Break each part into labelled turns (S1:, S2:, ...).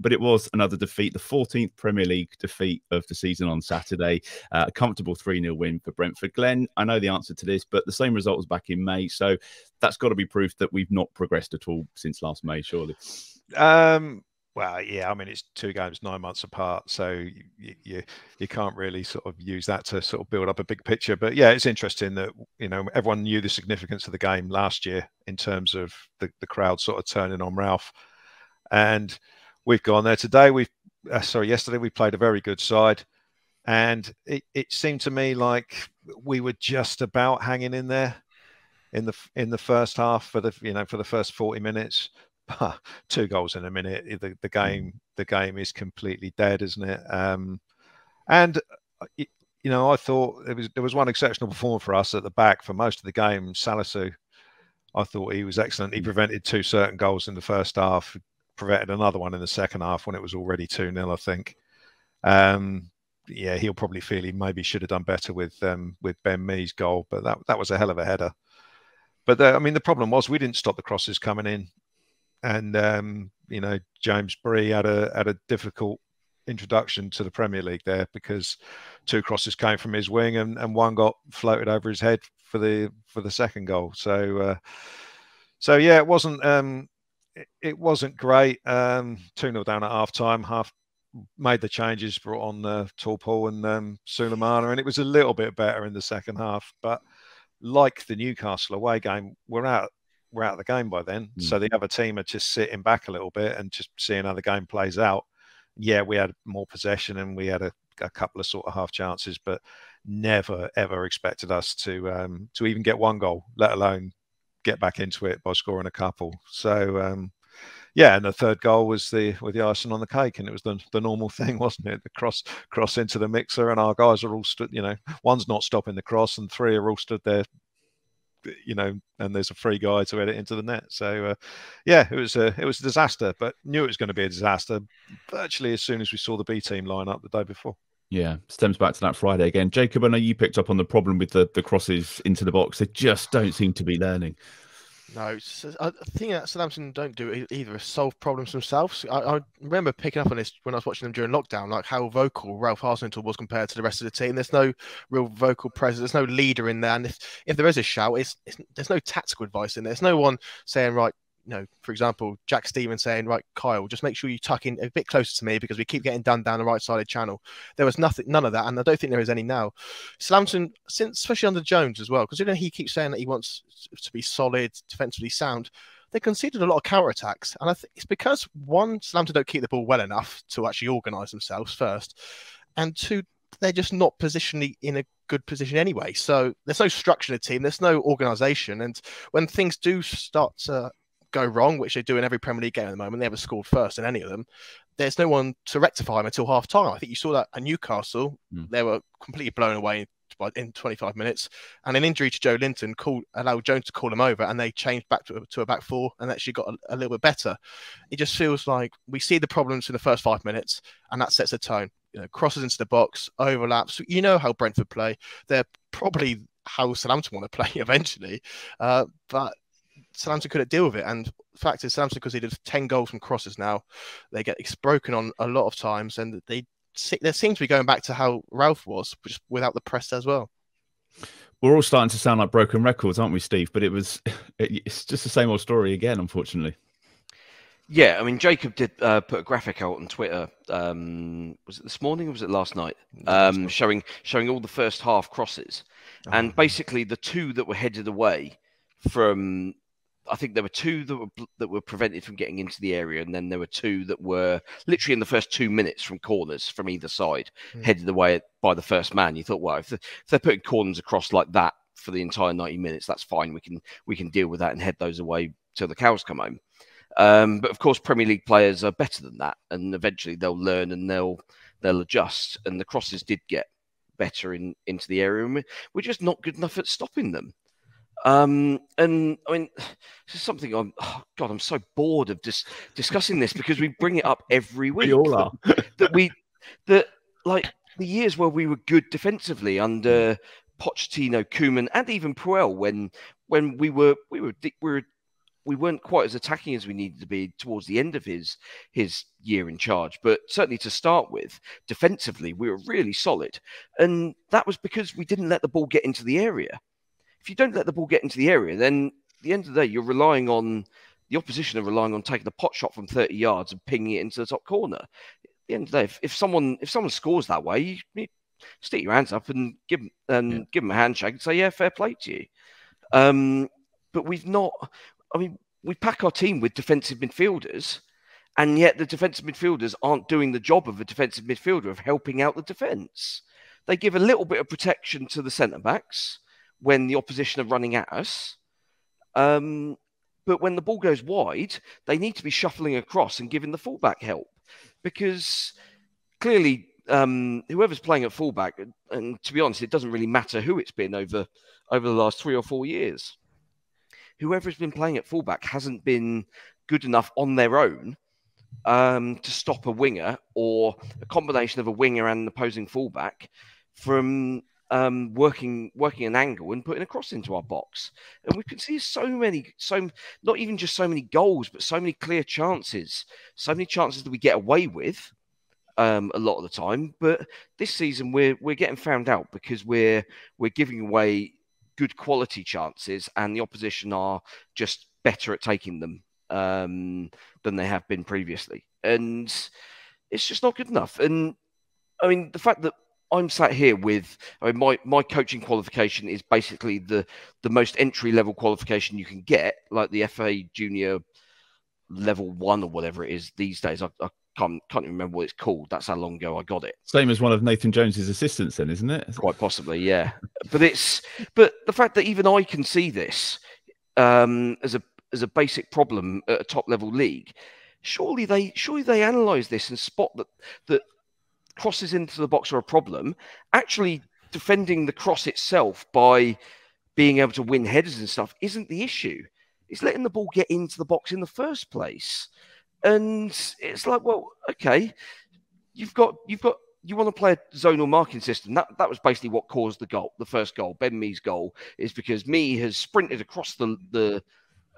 S1: but it was another defeat, the 14th Premier League defeat of the season on Saturday. Uh, a comfortable 3 0 win for Brentford. Glenn, I know the answer to this, but the same result was back in May. So that's got to be proof that we've not progressed at all since last May, surely.
S2: Um, well, yeah, I mean it's two games nine months apart, so you, you, you can't really sort of use that to sort of build up a big picture. But yeah, it's interesting that you know everyone knew the significance of the game last year in terms of the, the crowd sort of turning on Ralph, and we've gone there today. We've uh, sorry, yesterday we played a very good side, and it, it seemed to me like we were just about hanging in there in the in the first half for the you know for the first 40 minutes two goals in a minute. The, the game the game is completely dead, isn't it? Um, and uh, you know, I thought there was there was one exceptional performer for us at the back for most of the game. Salisu, I thought he was excellent. He mm. prevented two certain goals in the first half, prevented another one in the second half when it was already two 0 I think. Um, yeah, he'll probably feel he maybe should have done better with um, with Ben Mee's goal, but that that was a hell of a header. But the, I mean, the problem was we didn't stop the crosses coming in and um, you know James Bree had a had a difficult introduction to the Premier League there because two crosses came from his wing and, and one got floated over his head for the for the second goal. So uh, so yeah, it wasn't um, it, it wasn't great. Um, two 0 down at half time. Half made the changes, brought on uh, Paul and um, Sulemana, and it was a little bit better in the second half. But like the Newcastle away game, we're out we're out of the game by then. Mm. So the other team are just sitting back a little bit and just seeing how the game plays out. Yeah, we had more possession and we had a, a couple of sort of half chances, but never ever expected us to um, to even get one goal, let alone get back into it by scoring a couple. So um, yeah, and the third goal was the with the icing on the cake, and it was the, the normal thing, wasn't it? The cross cross into the mixer, and our guys are all stood. You know, one's not stopping the cross, and three are all stood there you know, and there's a free guy to edit into the net. So, uh, yeah, it was a it was a disaster, but knew it was going to be a disaster virtually as soon as we saw the B team line up the day before.
S1: Yeah, stems back to that Friday again. Jacob, I know you picked up on the problem with the, the crosses into the box. They just don't seem to be learning.
S3: No, I think that Southampton don't do either solve problems themselves. I, I, remember picking up on this when I was watching them during lockdown, like how vocal Ralph Hasenhüttl was compared to the rest of the team. There's no real vocal presence. There's no leader in there, and if, if there is a shout, it's, it's, there's no tactical advice in there. There's no one saying right, you know, for example, Jack Stephens saying, right, Kyle, just make sure you tuck in a bit closer to me because we keep getting done down the right side of channel. There was nothing, none of that, and I don't think there is any now. Southampton, since especially under Jones as well, because you know he keeps saying that he wants to be solid, defensively sound. They conceded a lot of counter attacks, and I think it's because one, Southampton don't keep the ball well enough to actually organise themselves first, and two, they're just not positionally in a good position anyway. So there's no structure in the team, there's no organisation, and when things do start to go wrong, which they do in every Premier League game at the moment. They haven't scored first in any of them. There's no one to rectify them until half time. I think you saw that at Newcastle. Mm. They were completely blown away in 25 minutes. And an injury to Joelinton called, allowed Jones to call them over, and they changed back to, to a back four and actually got a, a, little bit better. It just feels like we see the problems in the first five minutes, and that sets a tone. You know, crosses into the box, overlaps. You know how Brentford play. They're probably how Southampton want to play eventually. Uh, but Southampton couldn't deal with it. And the fact is, Southampton conceded 10 goals from crosses now. They get broken on a lot of times, and they they seem to be going back to how Ralph was, just without the press as well.
S1: We're all starting to sound like broken records, aren't we, Steve? But it was it's just the same old story again, unfortunately.
S4: Yeah, I mean, Jacob did uh, put a graphic out on Twitter. Um, was it this morning or was it last night? Um, showing showing all the first half crosses, oh. and basically the two that were headed away from I think there were two that were that were prevented from getting into the area, and then there were two that were literally in the first two minutes from corners from either side, mm. headed away by the first man. You thought, well, if, if they're putting corners across like that for the entire ninety minutes, that's fine. We can we can deal with that and head those away till the cows come home. Um, but of course, Premier League players are better than that, and eventually they'll learn and they'll they'll adjust. And the crosses did get better in into the area, and we're just not good enough at stopping them. Um, and I mean, this is something I'm, oh God, I'm so bored of just discussing this because we bring it up every week.
S1: We all are.
S4: that we, that like the years where we were good defensively under Pochettino, Koeman, and even Puel when, when we were, we were, we were we weren't quite as attacking as we needed to be towards the end of his his year in charge. But certainly to start with, defensively, we were really solid, and that was because we didn't let the ball get into the area. If you don't let the ball get into the area, then at the end of the day, you're relying on the opposition are relying on taking a pot shot from 30 yards and pinging it into the top corner. At the end of the day, if, if someone if someone scores that way, you, you stick your hands up and give them and yeah. give them a handshake and say, "Yeah, fair play to you." Um, but we've not. I mean, we pack our team with defensive midfielders, and yet the defensive midfielders aren't doing the job of a defensive midfielder of helping out the defence. They give a little bit of protection to the centre backs when the opposition are running at us. Um, but when the ball goes wide, they need to be shuffling across and giving the fullback help because clearly um, whoever's playing at fullback, and to be honest, it doesn't really matter who it's been over over the last three or four years whoever's been playing at fullback hasn't been good enough on their own um, to stop a winger or a combination of a winger and an opposing fullback from um, working working an angle and putting a cross into our box. And we can see so many, so not even just so many goals, but so many clear chances, so many chances that we get away with um, a lot of the time. But this season we're we're getting found out because we're we're giving away good quality chances, and the opposition are just better at taking them um, than they have been previously. And it's just not good enough. And I mean, the fact that I'm sat here with, I mean, my, my coaching qualification is basically the, the most entry level qualification you can get, like the FA junior level one or whatever it is these days. I, I can't can't even remember what it's called. That's how long ago I got it.
S1: Same as one of Nathan Jones's assistants, then, isn't it?
S4: Quite possibly, yeah. but it's but the fact that even I can see this um, as a as a basic problem at a top level league. Surely they surely they analyse this and spot that that crosses into the box are a problem. Actually, defending the cross itself by being able to win headers and stuff isn't the issue. It's letting the ball get into the box in the first place. And it's like, well, okay, you've got you've got you want to play a zonal marking system. That that was basically what caused the goal, the first goal, Ben Mee's goal, is because Mee has sprinted across the the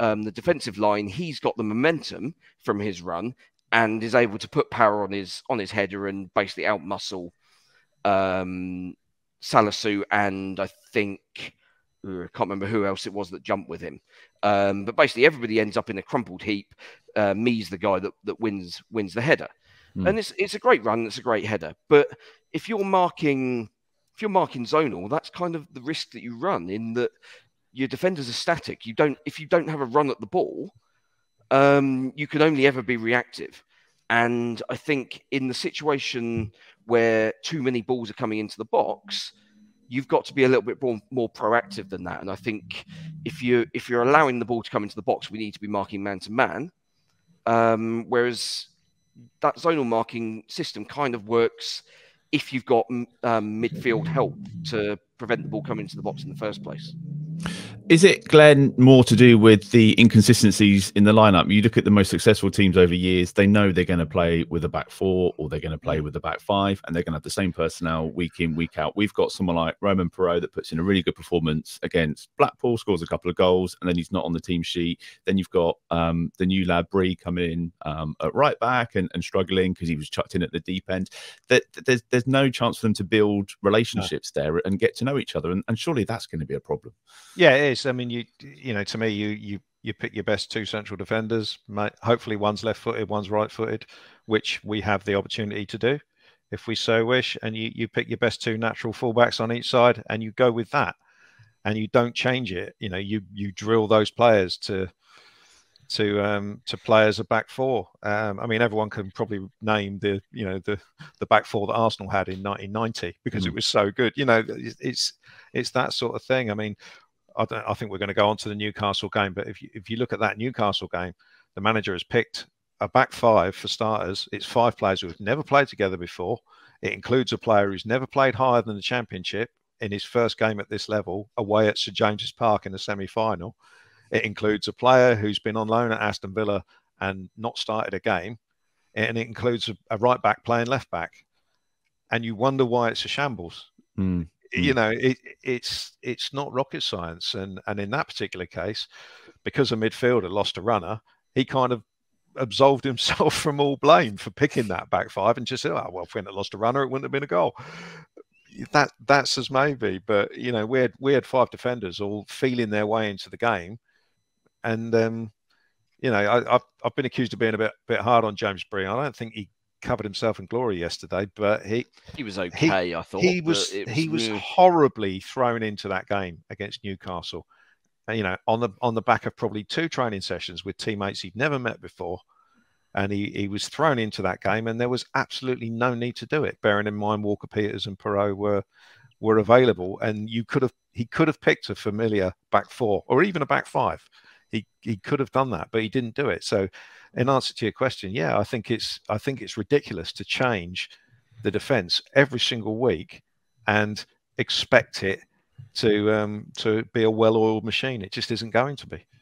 S4: um, the defensive line. He's got the momentum from his run and is able to put power on his on his header and basically outmuscle um, Salisu and I think I can't remember who else it was that jumped with him. Um, but basically, everybody ends up in a crumpled heap. Uh, Mee's the guy that, that wins wins the header, mm. and it's it's a great run. It's a great header. But if you're marking if you're marking zonal, that's kind of the risk that you run in that your defenders are static. You don't if you don't have a run at the ball, um, you can only ever be reactive. And I think in the situation where too many balls are coming into the box, you've got to be a little bit more, more proactive than that. And I think if you if you're allowing the ball to come into the box, we need to be marking man to man. Um, whereas that zonal marking system kind of works if you've got um, midfield help to prevent the ball coming into the box in the first place.
S1: Is it, Glenn, more to do with the inconsistencies in the lineup? You look at the most successful teams over years, they know they're going to play with a back four or they're going to play with a back five, and they're going to have the same personnel week in, week out. We've got someone like Romain Perraud that puts in a really good performance against Blackpool, scores a couple of goals, and then he's not on the team sheet. Then you've got um, the new lad, Bree, coming in um, at right back and, and struggling because he was chucked in at the deep end. That there's, there's no chance for them to build relationships no. there and get to know each other. And, and surely that's going to be a problem.
S2: Yeah, it is. I mean, you you know, to me, you you you pick your best two central defenders. Hopefully, one's left-footed, one's right-footed, which we have the opportunity to do, if we so wish. And you you pick your best two natural fullbacks on each side, and you go with that, and you don't change it. You know, you you drill those players to to um, to play as a back four. Um, I mean, everyone can probably name the you know the the back four that Arsenal had in 1990 because mm. it was so good. You know, it's it's that sort of thing. I mean, I, I think we're going to go on to the Newcastle game, but if you, if you look at that Newcastle game, the manager has picked a back five for starters. It's five players who have never played together before. It includes a player who's never played higher than the championship in his first game at this level away at St James's Park in the semi final. It includes a player who's been on loan at Aston Villa and not started a game. And it includes a, a right back playing left back. And you wonder why it's a shambles. Mm you know, it, it's it's not rocket science, and and in that particular case, because a midfielder lost a runner, he kind of absolved himself from all blame for picking that back five and just said, "Oh well, if we hadn't lost a runner, it wouldn't have been a goal." That that's as maybe, but you know, we had we had five defenders all feeling their way into the game, and um, you know, I, have I've been accused of being a bit bit hard on James Bree. I don't think he covered himself in glory yesterday, but he
S4: he was okay.
S2: He,
S4: I thought
S2: he was, was he was horribly thrown into that game against Newcastle. You know, on the on the back of probably two training sessions with teammates he'd never met before, and he he was thrown into that game, and there was absolutely no need to do it. Bearing in mind Walker Peters and Perraud were were available, and you could have he could have picked a familiar back four or even a back five. He he could have done that, but he didn't do it. So in answer to your question, yeah, I think it's I think it's ridiculous to change the defense every single week and expect it to um, to be a well-oiled machine. It just isn't going to be.